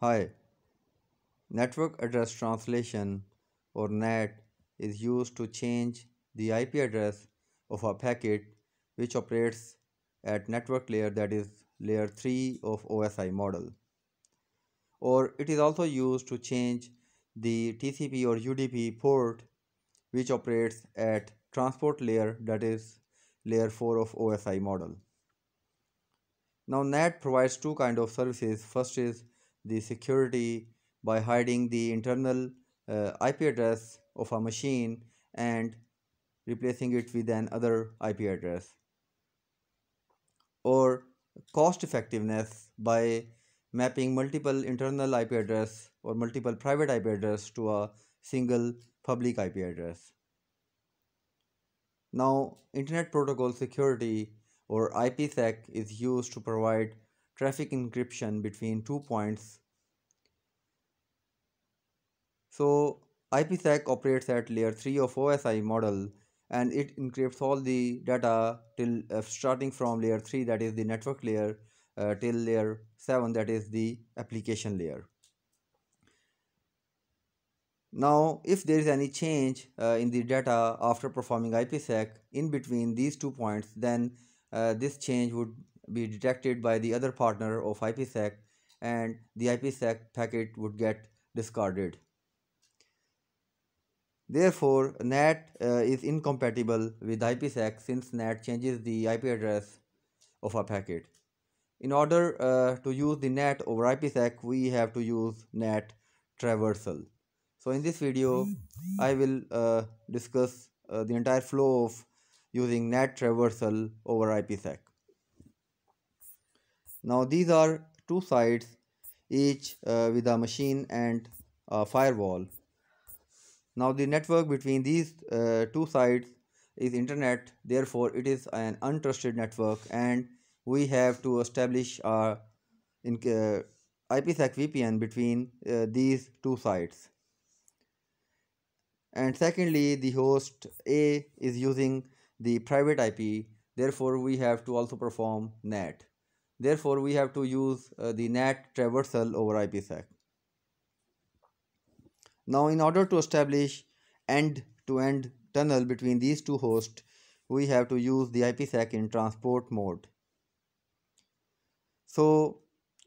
Hi, Network Address Translation or NAT is used to change the IP address of a packet which operates at network layer that is layer 3 of OSI model. Or it is also used to change the TCP or UDP port which operates at transport layer that is layer 4 of OSI model. Now NAT provides two kind of services. First is the security by hiding the internal uh, IP address of a machine and replacing it with an other IP address or cost effectiveness by mapping multiple internal IP address or multiple private IP address to a single public IP address. Now, Internet Protocol Security or IPsec is used to provide traffic encryption between two points. So, IPsec operates at layer 3 of OSI model and it encrypts all the data till uh, starting from layer 3 that is the network layer uh, till layer 7 that is the application layer. Now, if there is any change uh, in the data after performing IPsec in between these two points, then uh, this change would be detected by the other partner of IPsec and the IPsec packet would get discarded. Therefore, NAT uh, is incompatible with IPsec since NAT changes the IP address of a packet. In order uh, to use the NAT over IPsec, we have to use NAT traversal. So in this video, I will uh, discuss uh, the entire flow of using NAT traversal over IPsec. Now these are two sides, each uh, with a machine and a firewall. Now the network between these uh, two sites is internet, therefore it is an untrusted network. And we have to establish a in, uh, IPsec VPN between uh, these two sites and secondly the host A is using the private IP therefore we have to also perform NAT therefore we have to use uh, the NAT traversal over IPsec now in order to establish end-to-end -end tunnel between these two hosts we have to use the IPsec in transport mode. So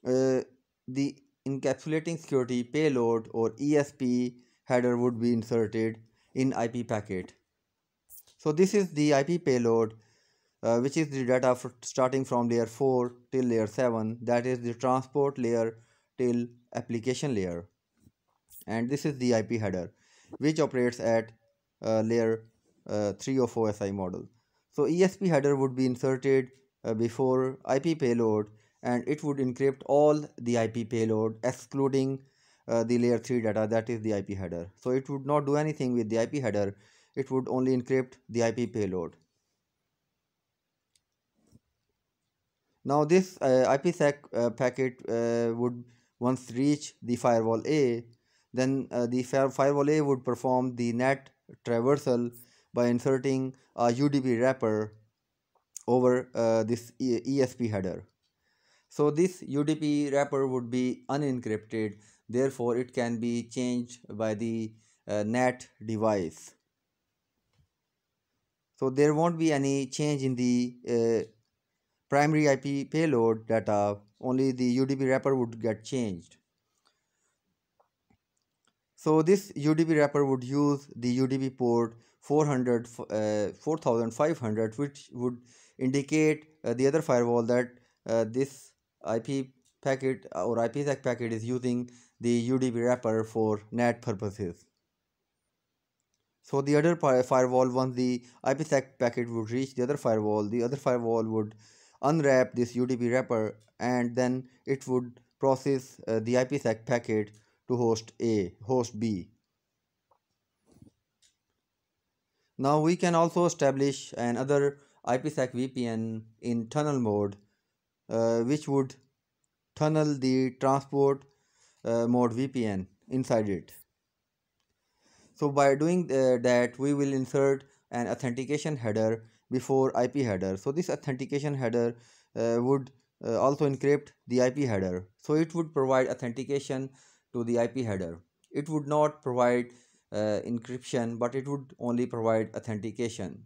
uh, the encapsulating security payload or ESP header would be inserted in IP packet. So this is the IP payload uh, which is the data starting from layer 4 till layer 7 that is the transport layer till application layer and this is the IP header which operates at uh, layer uh, 3 of OSI model. So ESP header would be inserted uh, before IP payload and it would encrypt all the IP payload excluding uh, the layer 3 data that is the IP header. So it would not do anything with the IP header, it would only encrypt the IP payload. Now this uh, IPsec uh, packet would once reach the firewall A, then uh, the firewall A would perform the NAT traversal by inserting a UDP wrapper over uh, this ESP header. So this UDP wrapper would be unencrypted therefore it can be changed by the uh, NAT device. So there won't be any change in the uh, primary IP payload data, only the UDP wrapper would get changed. So this UDP wrapper would use the UDP port 400, uh, 4500 which would indicate uh, the other firewall that uh, this IP packet or IPsec packet is using the UDP wrapper for NAT purposes. So the other firewall, once the IPsec packet would reach the other firewall, the other firewall would unwrap this UDP wrapper and then it would process uh, the IPsec packet to host A, host B. Now we can also establish another IPsec VPN in tunnel mode uh, which would tunnel the transport uh, mode VPN inside it. So by doing uh, that we will insert an authentication header before IP header. So this authentication header uh, would uh, also encrypt the IP header. So it would provide authentication to the IP header. It would not provide uh, encryption, but it would only provide authentication.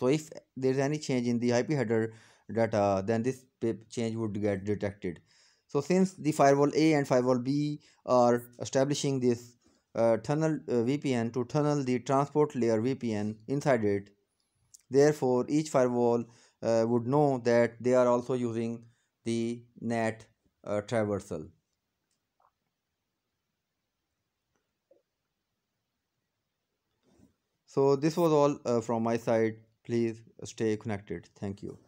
So if there is any change in the IP header data, then this change would get detected. So since the firewall A and firewall B are establishing this uh, tunnel uh, VPN to tunnel the transport layer VPN inside it, therefore each firewall uh, would know that they are also using the NAT uh, traversal. So this was all uh, from my side. Please stay connected. Thank you.